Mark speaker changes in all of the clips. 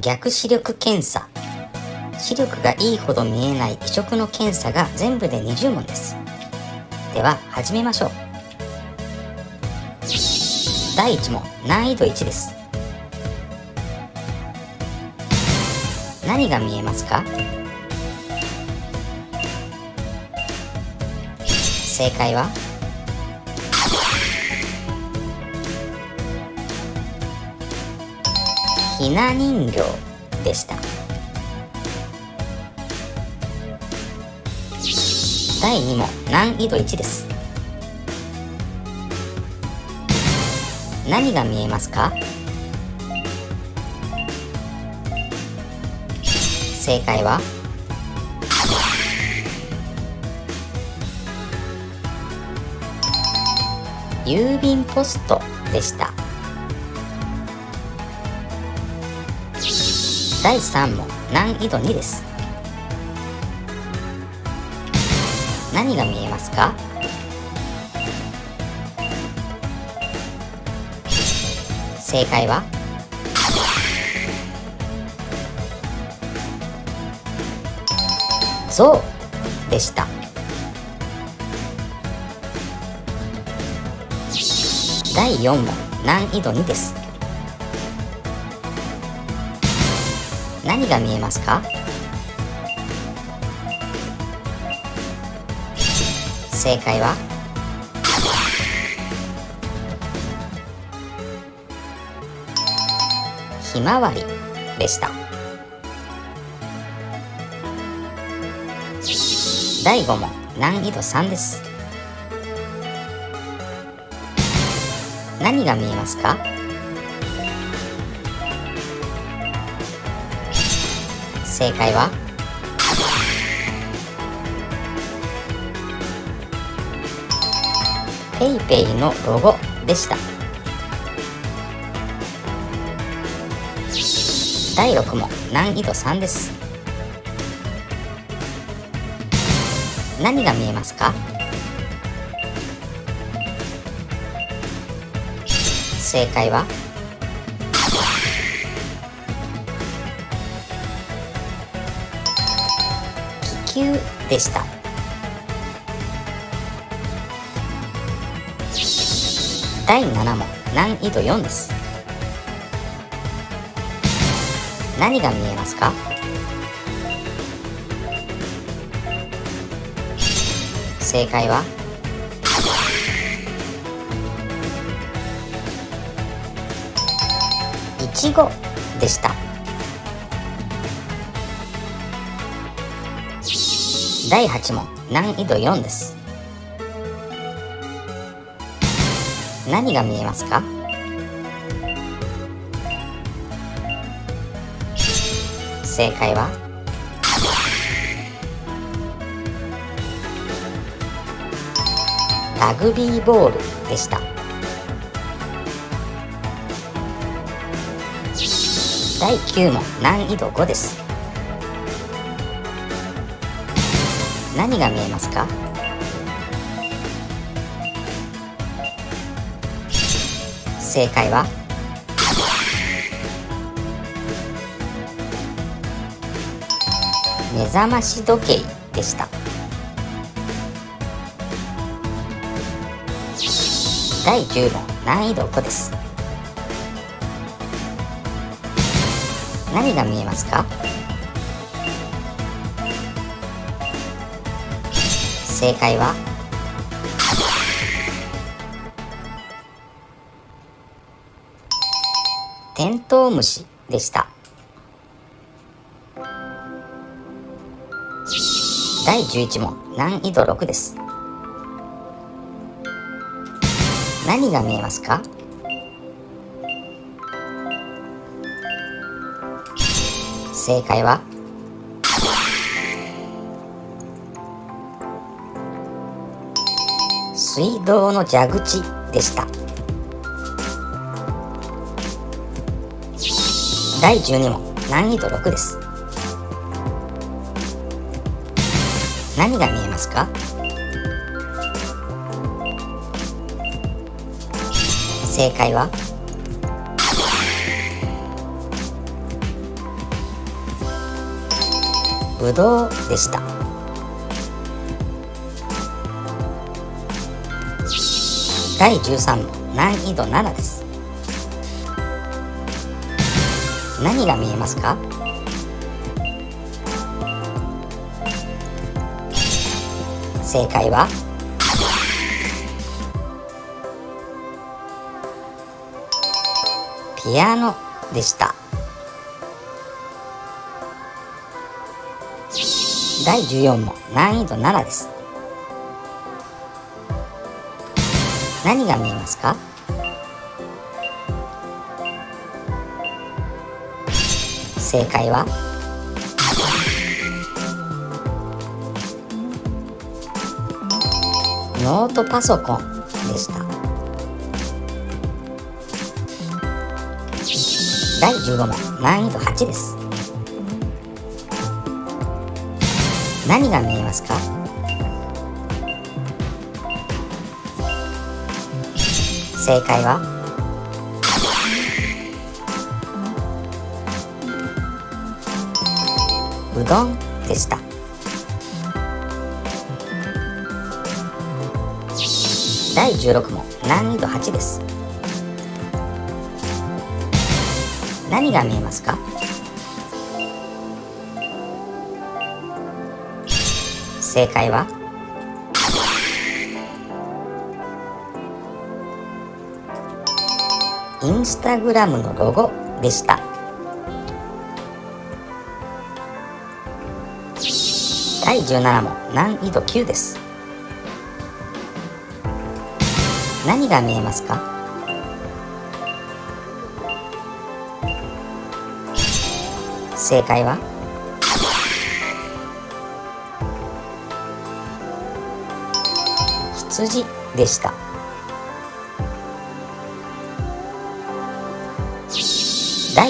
Speaker 1: 逆視力検査。視力がいいほど見えない異色の検査が全部で20問です。では始めましょう。第1問難易度1です。何が見えますか？正解は？ひな人形でした。第2問難易度1です。何が見えますか？正解は？郵便ポストでした。第3問難易度2です。何が見えますか？正解は？象でした。第4問難易度2です。何が見えますか？正解は？ひまわりでした。第5問難易度3です。何が見えますか？正解は？ペイペイのロゴでした。第6問難易度3です。何が見えますか？正解は？球でした。第7問難易度4です。何が見えますか？正解は？いちごでした。第8問難易度4です。何が見えますか？正解は？ラグビーボールでした。第9問難易度5です。何が見えますか？正解は？目覚まし時計でした。第10問難易度5です。何が見えますか？正解は？テントウムシでした。第11問難易度6です。何が見えますか？正解は？水道の蛇口でした。第12問難易度6です。何が見えますか？正解は？ぶどうでした。第13問難易度7です。何が見えますか？正解は？ピアノでした。第14問難易度7です。何が見えますか？正解は？ノートパソコンでした。第15問難易度8です。何が見えますか？正解は？うどんでした。第16問難易度8です。何が見えますか？正解は？インスタグラムのロゴでした。第17問難易度9です。何が見えますか？正解は？羊でした。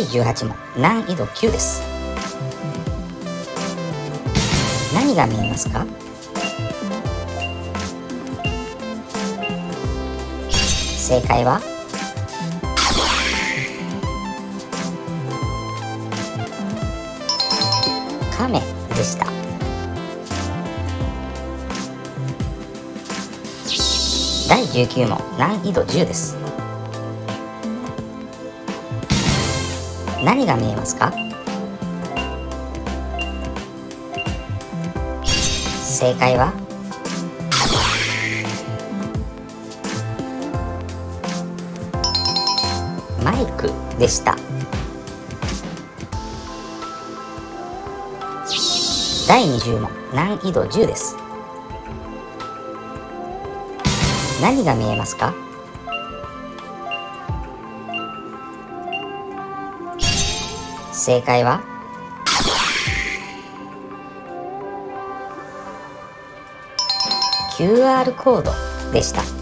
Speaker 1: 第18問難易度9です。何が見えますか？正解は？亀でした。第19問難易度10です。何が見えますか？正解は？マイクでした。第20問難易度10です。何が見えますか？正解は？QR コードでした。